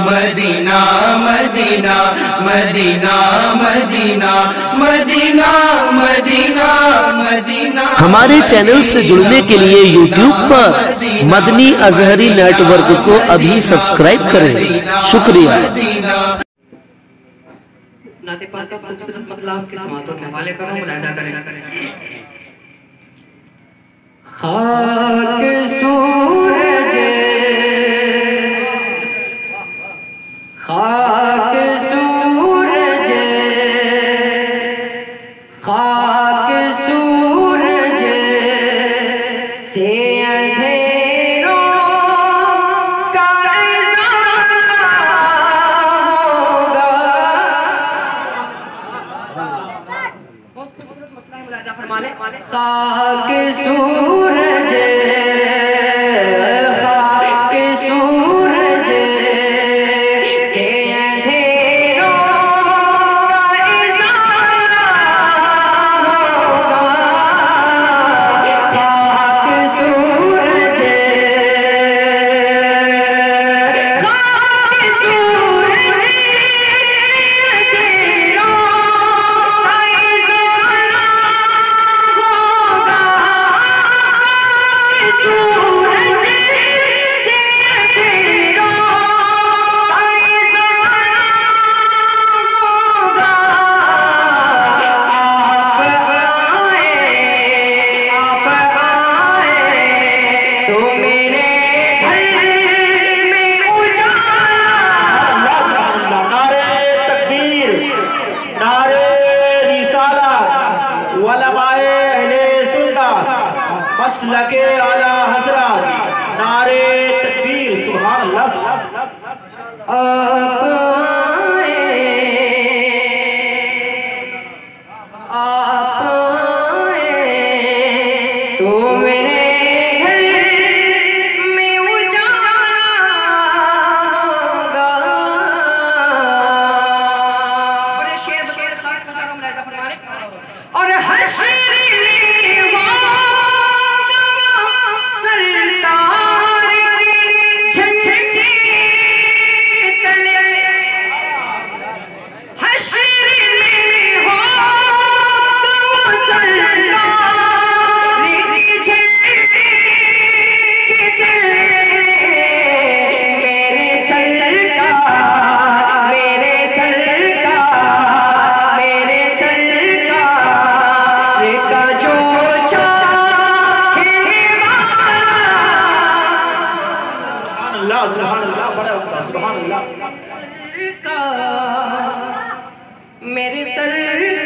Medina Medina Medina Medina Medina Medina Medina. हमारे channel से जुड़ने के लिए यूट्यूब पर मदनी अजहरी नेटवर्क को अभी सब्सक्राइब करें। शुक्रिया। मतलब की समातों के हवाले करो मुलाजा खाक सूरज खाके का मेरे सर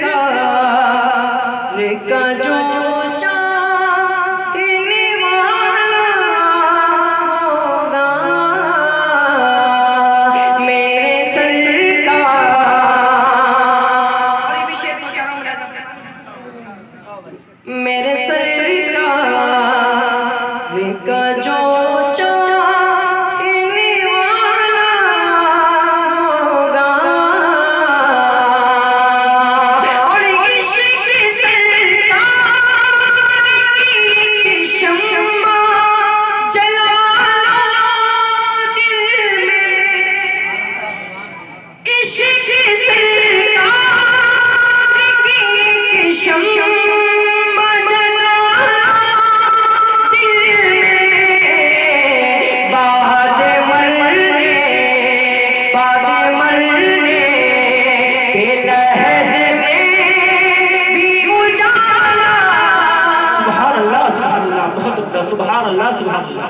सुभान अल्लाह सुभान अल्लाह सुभान अल्लाह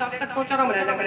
तब तक पहुंचा रहा मजा जाकर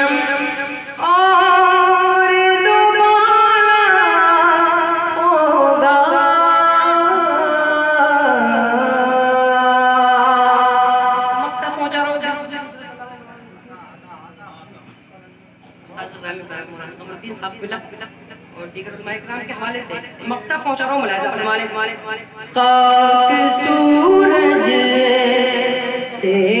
और दीगर उलमाए के हवाले से मक्ता पहुँचा रहा हूँ मुलायजा सूरज से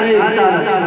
নারে রিসালাত